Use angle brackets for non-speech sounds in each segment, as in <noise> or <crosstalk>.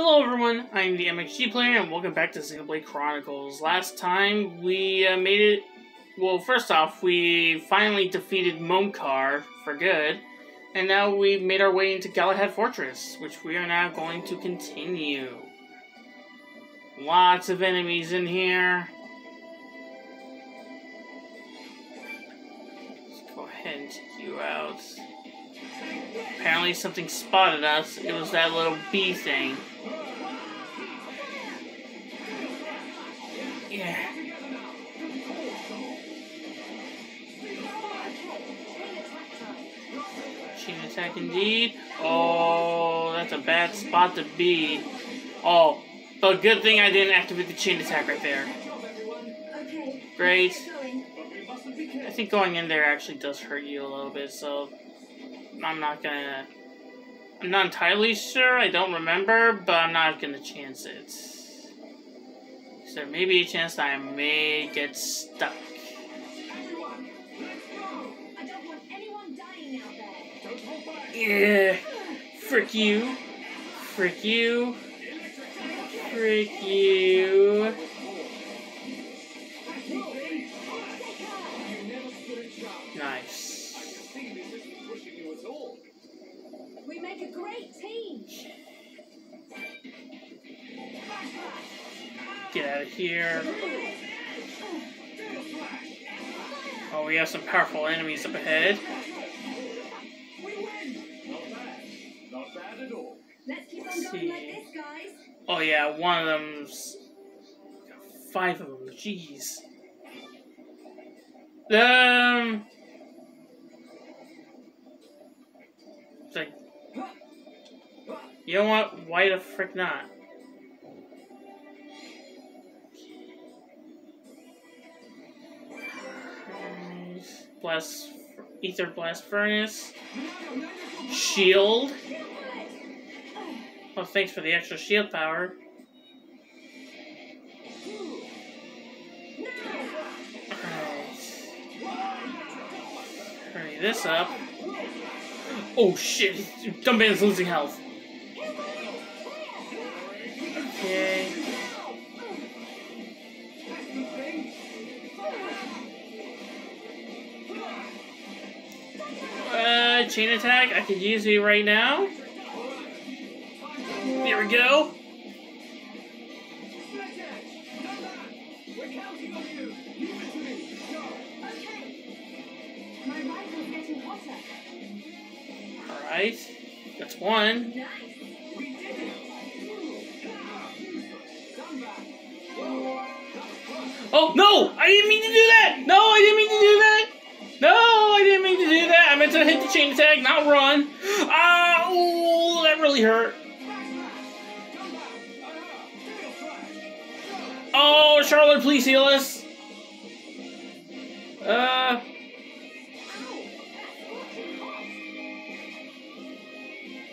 Hello everyone, I'm the MXG player and welcome back to Xenoblade Chronicles. Last time we uh, made it... Well, first off, we finally defeated Mumkhar for good. And now we've made our way into Galahad Fortress, which we are now going to continue. Lots of enemies in here. Let's go ahead and take you out. Apparently something spotted us. It was that little bee thing. Attack indeed. Oh, that's a bad spot to be. Oh, but good thing I didn't activate the chain attack right there. Great. I think going in there actually does hurt you a little bit, so I'm not gonna... I'm not entirely sure, I don't remember, but I'm not gonna chance it. So there may be a chance that I may get stuck. Yeah, frick you, frick you, frick you. Nice. We make a great team. Get out of here. Oh, we have some powerful enemies up ahead. Oh yeah, one of them's five of them. Jeez. Um. Like, you know what? Why the frick not? Blast, ether blast furnace, shield. Oh, thanks for the extra shield power. Hurry this up. Oh shit, Dunban's losing health. Okay. Uh, chain attack, I could use it right now. Go. Alright. That's one. Nice. Oh, no! I didn't mean to do that! No, I didn't mean to do that! No, I didn't mean to do that! I meant to hit the chain attack, not run! Ah, ooh, that really hurt. Sharla, please heal us! Uh...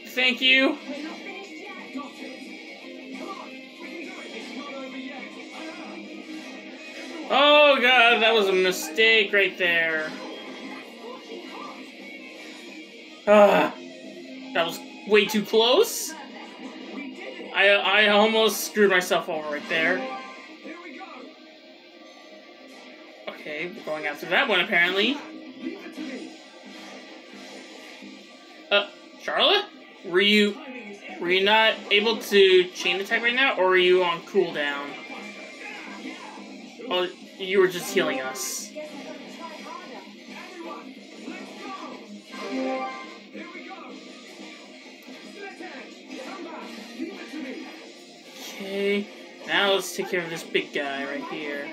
Thank you. Oh god, that was a mistake right there. Ah, that was way too close. I I almost screwed myself over right there. Okay, we're going after that one apparently. Uh, Sharla, were you were you not able to chain attack right now, or are you on cooldown? Oh, you were just healing us. Okay, now let's take care of this big guy right here.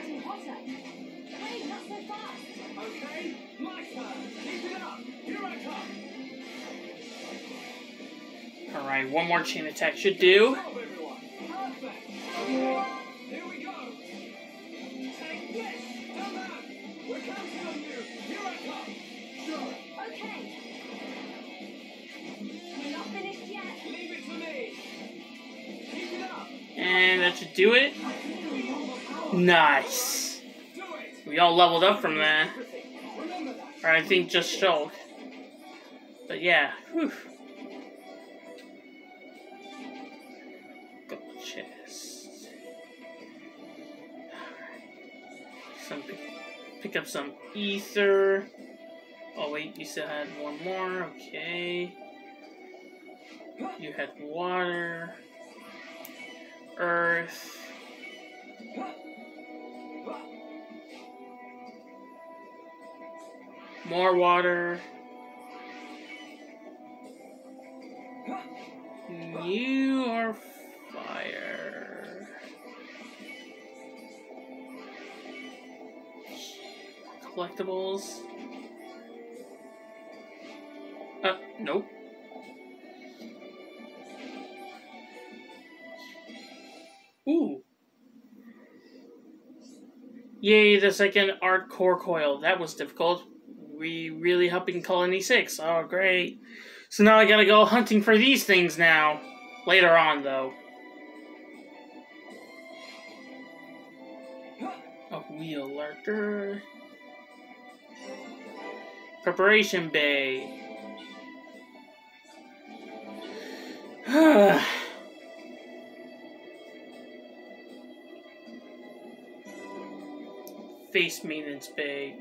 One more chain attack should do. And that should do it. Nice. We all leveled up from that. Or I think just Shulk. But yeah, whew. Chest. Some pick up some ether. Oh wait, you still had one more. Okay. You had water, earth. More water. You are fire. Collectibles. Uh, nope. Ooh. Yay, the second art core coil. That was difficult. We really helping Colony 6. Oh, great. So now I gotta go hunting for these things now. Later on, though. Wheel lurker. Preparation bay. <sighs> Face maintenance bay.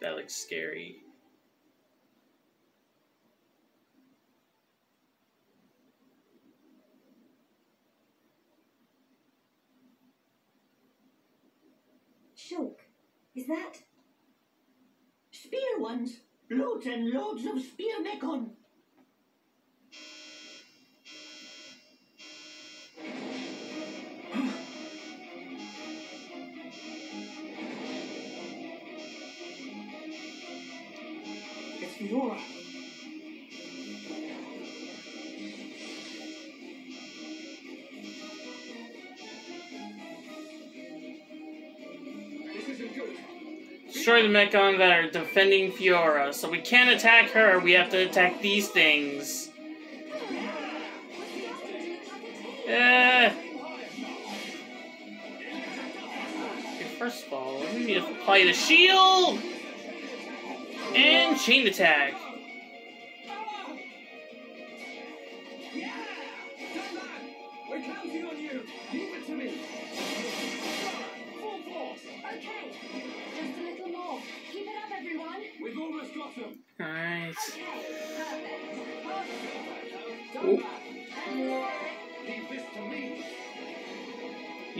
That looks scary. Shulk, is that? Spear ones. Loads and loads of spear Mechon. <sighs> Fiora. Destroy the Mechon that are defending Fiora. So we can't attack her, we have to attack these things. Eh. Okay, first of all, we need to apply the shield! And chain attack.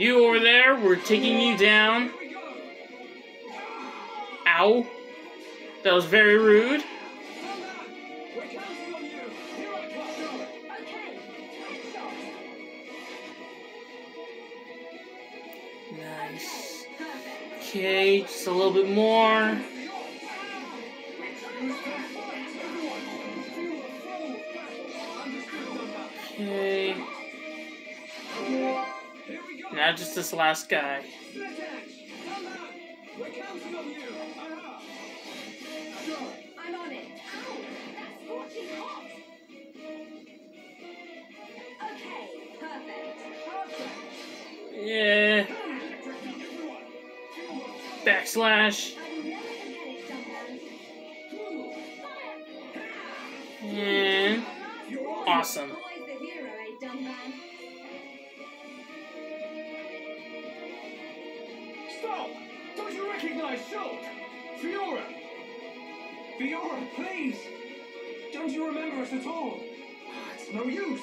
You over there, we're taking you down. Ow. That was very rude. Nice. Okay, just a little bit more. That's scorching hot. Okay, perfect. Yeah. Backslash. Yeah. will Fiora! Fiora, please! Don't you remember us at all? It's no use!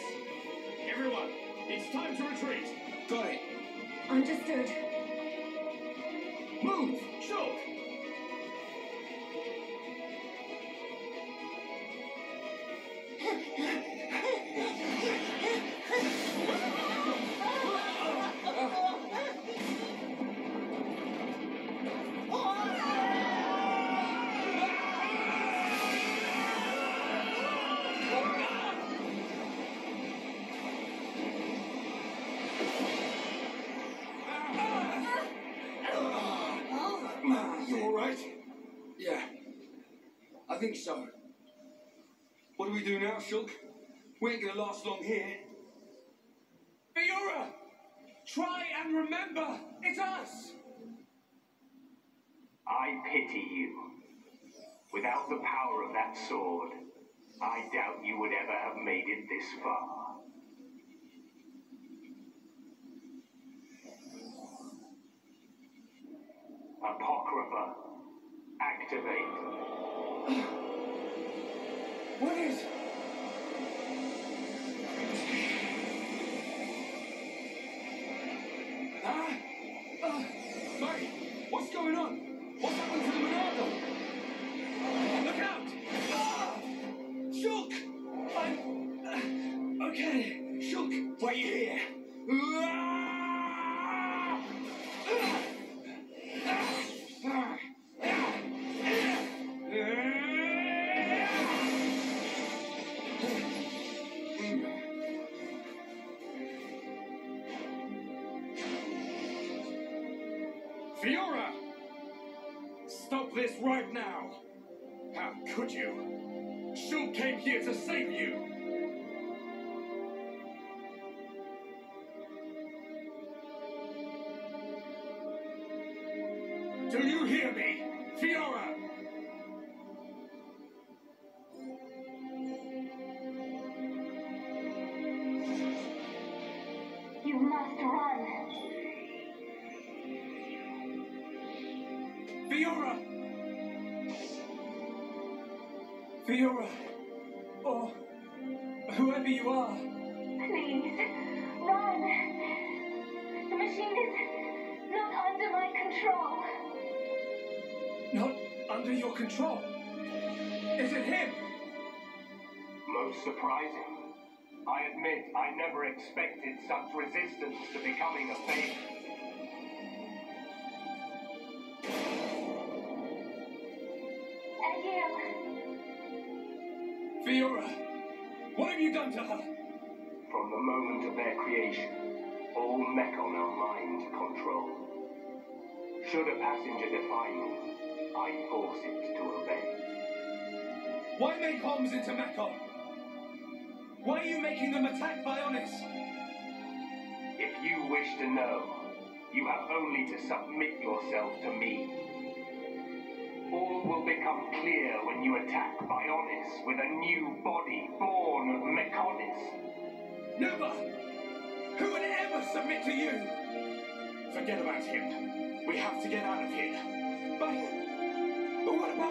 Everyone, it's time to retreat! Got it. Understood. Move! Shulk! What do we do now, Shulk? We ain't gonna last long here. Fiora! Try and remember, it's us! I pity you. Without the power of that sword, I doubt you would ever have made it this far. Apocrypha, activate. Right now! How could you? Shulk came here to save you! Control. Is it him? Most surprising. I admit I never expected such resistance to becoming a thing. Egil, Fiora! What have you done to her? From the moment of their creation, all Mechon are mind control. Should a passenger defy me, I force it to obey. Why make bombs into Mechon? Why are you making them attack Bionis? If you wish to know, you have only to submit yourself to me. All will become clear when you attack Bionis with a new body born of Mechonis. Never! Who would ever submit to you? Forget about him. We have to get out of here. But, but what about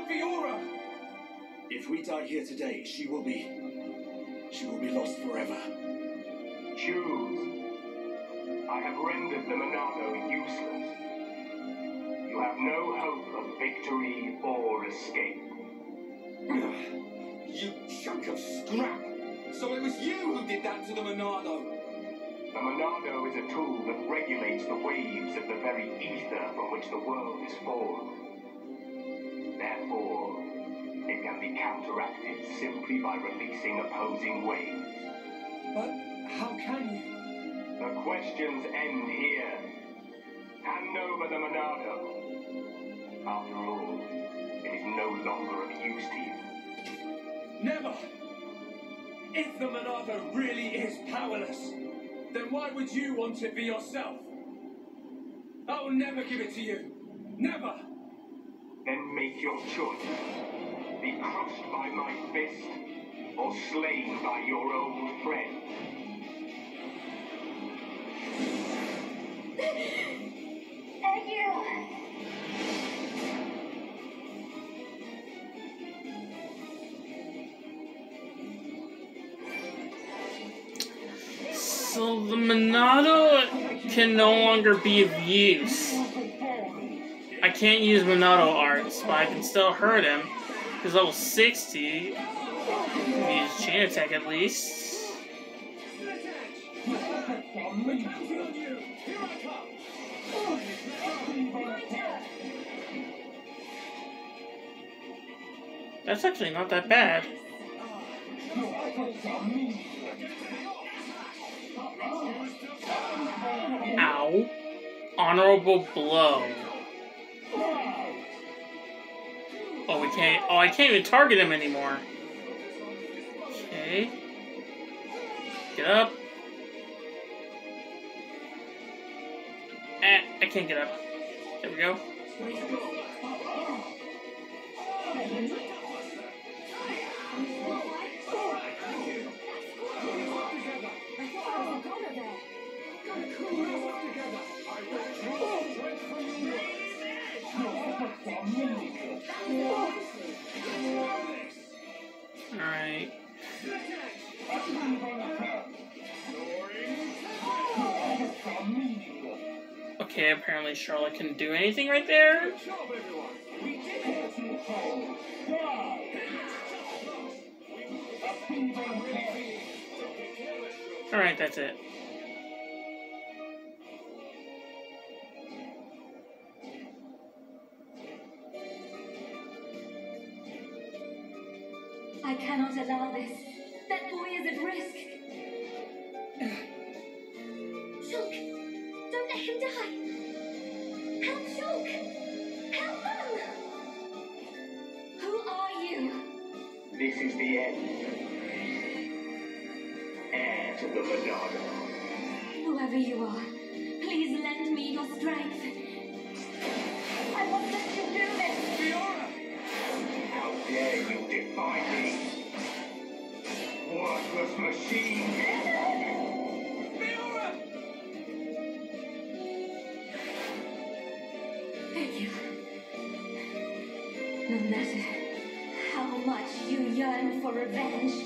Fiora? If we die here today, she will be. She will be lost forever. Choose. I have rendered the Monado useless. You have no hope of victory or escape. <sighs> you chunk of scrap! So it was you who did that to the Monado! The Monado is a tool that regulates the waves of the very ether from which the world is formed. Can be counteracted simply by releasing opposing waves. But how can you? The questions end here. Hand over the Monado. After all, it is no longer of use to you. Never! If the Monado really is powerless, then why would you want it for yourself? I will never give it to you. Never! Then make your choice. Be crushed by my fist, or slain by your old friend. Egil, So the Monado can no longer be of use. I can't use Monado arts, but I can still hurt him. He's level 60. Can use chain attack at least. That's actually not that bad. Ow. Honorable blow. Oh, we can't. Oh, I can't even target him anymore. Okay. Get up. Eh, I can't get up. There we go. Alright. Okay, apparently Sharla can do anything right there. Alright, that's it. I cannot allow this. That boy is at risk. Shulk, don't let him die. Help Shulk. Help him. Who are you? This is the end. Heir to the Monado. Whoever you are, please lend me your strength. No matter how much you yearn for revenge,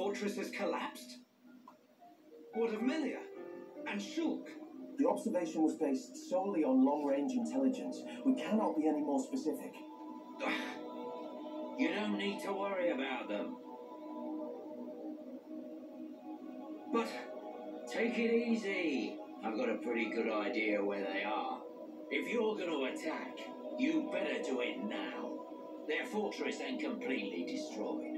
fortress has collapsed? What of Melia? And Shulk? The observation was based solely on long-range intelligence. We cannot be any more specific. You don't need to worry about them. But Take it easy. I've got a pretty good idea where they are. If you're going to attack, you better do it now. Their fortress ain't completely destroyed.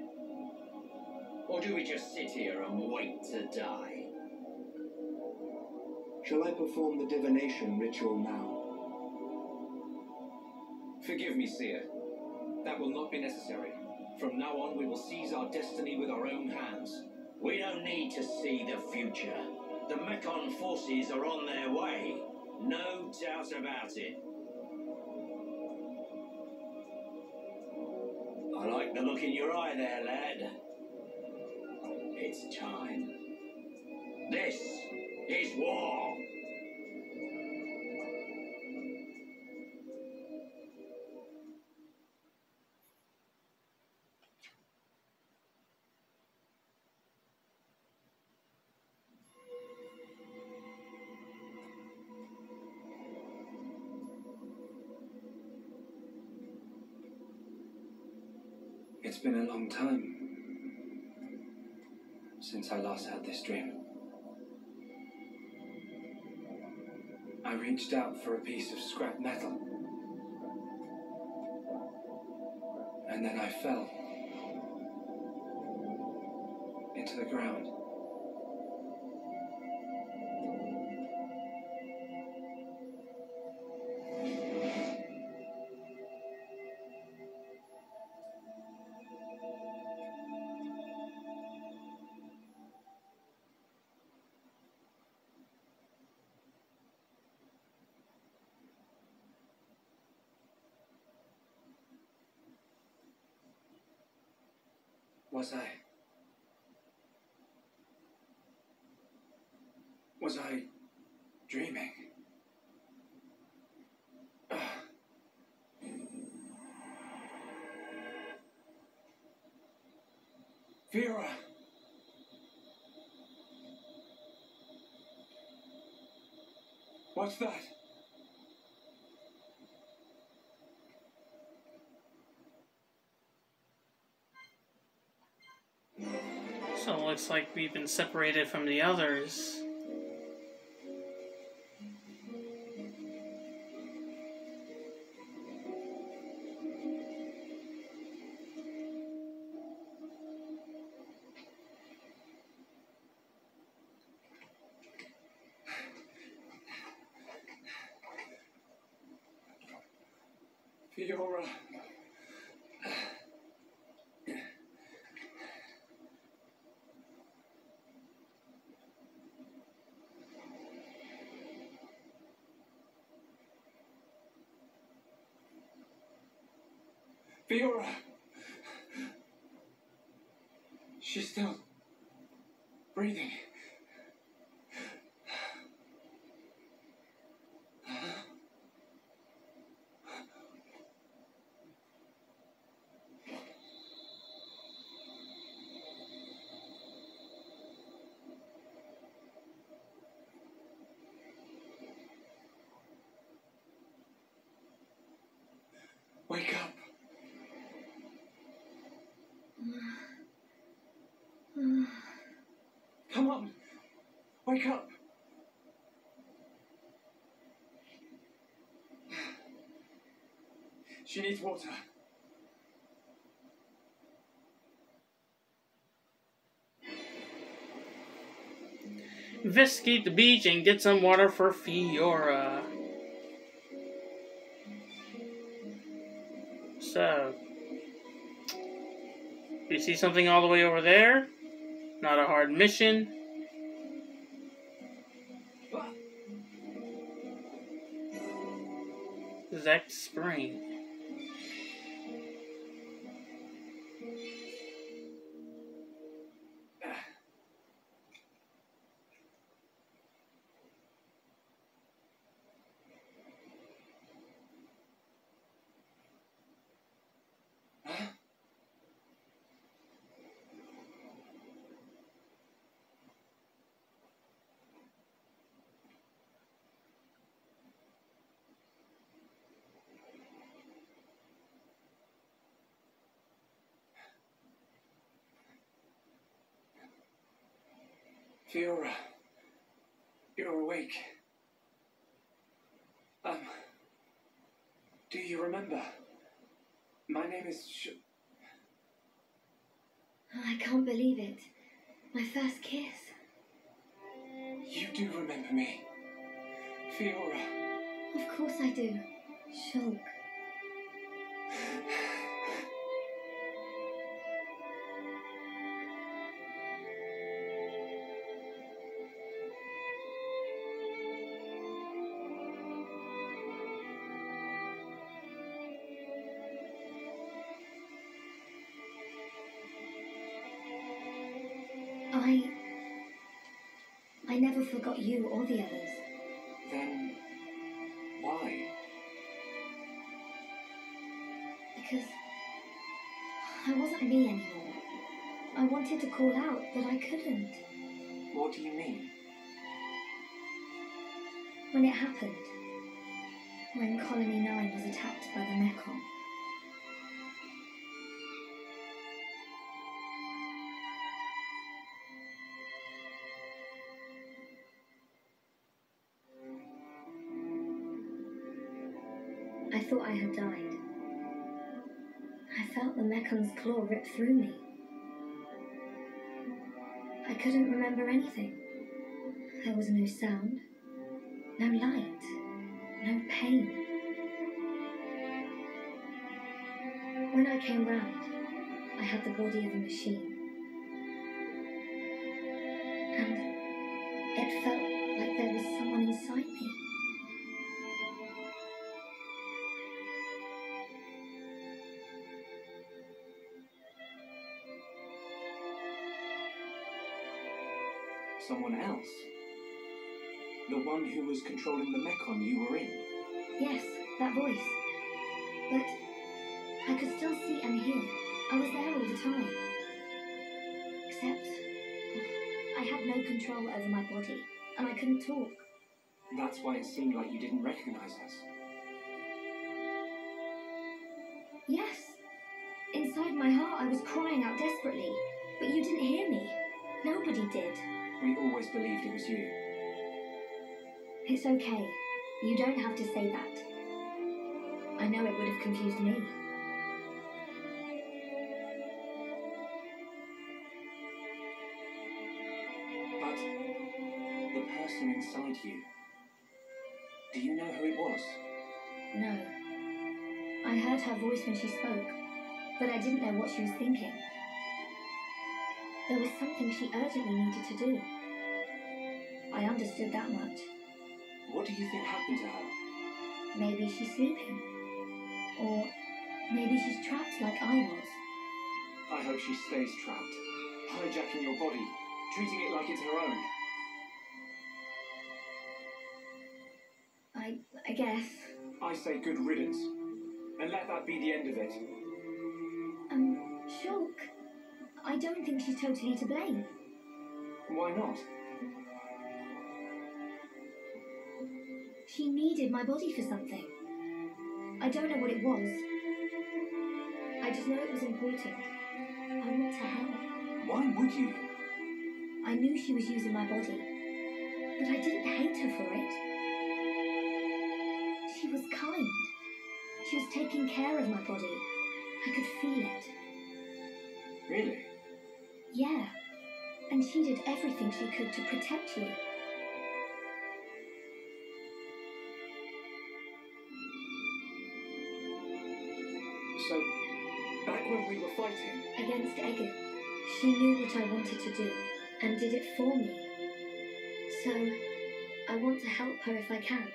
Or do we just sit here and wait to die? Shall I perform the divination ritual now? forgive me, Seer. That will not be necessary. From now on, we will seize our destiny with our own hands. We don't need to see the future. The Mechon forces are on their way. No doubt about it. I like the look in your eye there, lad. It's time. This is war. Last had this dream. I reached out for a piece of scrap metal. And then I fell. Into the ground. Was I. Was I dreaming? <sighs> Fiora! What's that? Looks like we've been separated from the others. Fiora. She's still breathing. Wake up. Wake up. She needs water. Investigate the beach and get some water for Fiora. So, you see something all the way over there? Not a hard mission. Zect Spring. Fiora. You're awake. Um. Do you remember? My name is Sh- I can't believe it. My first kiss. You do remember me. Fiora. Of course I do. Shulk. You or the others. Then. Why? Because I wasn't me anymore. I wanted to call out, but I couldn't. What do you mean? When it happened, when Colony 9 was attacked by the Mechon, thought I had died. I felt the Mechon's claw rip through me. I couldn't remember anything. There was no sound, no light, no pain. When I came round, I had the body of a machine. Someone else? The one who was controlling the Mechon you were in? Yes, that voice. But I could still see and hear. I was there all the time. Except uh, I had no control over my body, and I couldn't talk. That's why it seemed like you didn't recognize us. Yes. Inside my heart, I was crying out desperately, but you didn't hear me. Nobody did. We always believed it was you. It's okay. You don't have to say that. I know it would have confused me. But the person inside you, do you know who it was? No. I heard her voice when she spoke, but I didn't know what she was thinking. There was something she urgently needed to do. I understood that much. What do you think happened to her? Maybe she's sleeping. Or maybe she's trapped like I was. I hope she stays trapped, hijacking your body, treating it like it's her own. I I guess. I say good riddance, and let that be the end of it. I don't think she's totally to blame. Why not? She needed my body for something. I don't know what it was. I just know it was important. I want to help. Why would you? I knew she was using my body, but I didn't hate her for it. She was kind. She was taking care of my body. I could feel it. Really? Yeah. And she did everything she could to protect you. So, back when we were fighting, Against Egil, she knew what I wanted to do and did it for me. So, I want to help her if I can.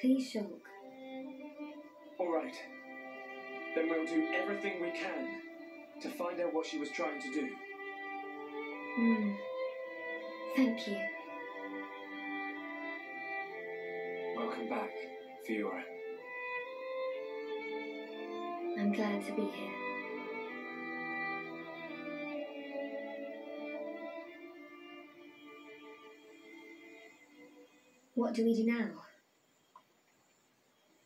Please, Shulk. alright. Then we'll do everything we can to find out what she was trying to do. Hmm. Thank you. Welcome back, Fiora. I'm glad to be here. What do we do now?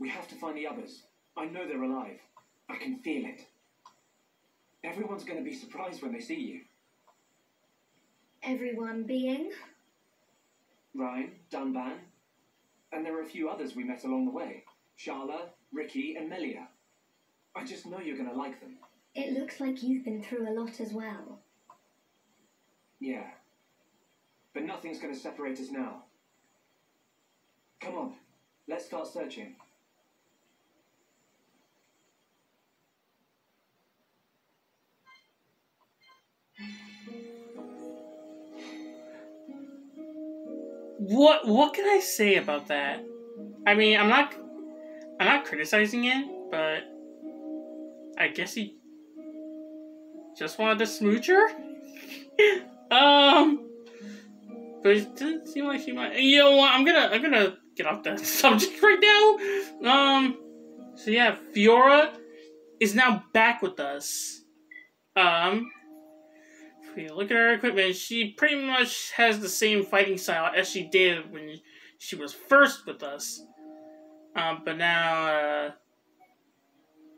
We have to find the others. I know they're alive. I can feel it. Everyone's going to be surprised when they see you. Everyone being? Reyn, Dunban, and there are a few others we met along the way. Sharla, Riki, and Melia. I just know you're going to like them. It looks like you've been through a lot as well. Yeah. But nothing's going to separate us now. Come on, let's start searching. What what can I say about that? I mean, I'm not I'm not criticizing it, but I guess he just wanted a smoocher. <laughs> um, but it doesn't seem like he might. You know what? I'm gonna I'm gonna get off that <laughs> subject right now. Um, so yeah, Fiora is now back with us. Um, look at her equipment, she pretty much has the same fighting style as she did when she was first with us. Um, but now,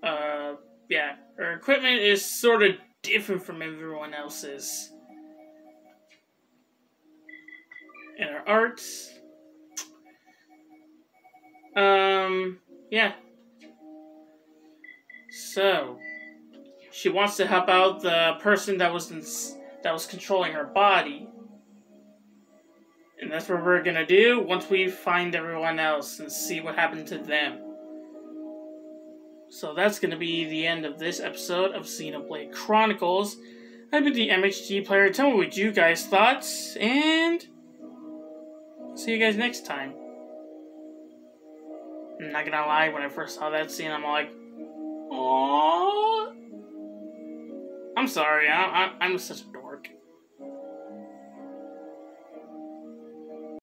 uh, uh, yeah, her equipment is sort of different from everyone else's. And her arts. Um, yeah. So, she wants to help out the person that was in, that was controlling her body. And that's what we're gonna do once we find everyone else and see what happened to them. So that's gonna be the end of this episode of Xenoblade Chronicles. I've been the MXG player. Tell me what you guys thought, and see you guys next time. I'm not gonna lie, when I first saw that scene, I'm like, "Aww." I'm sorry, I, I, I'm such a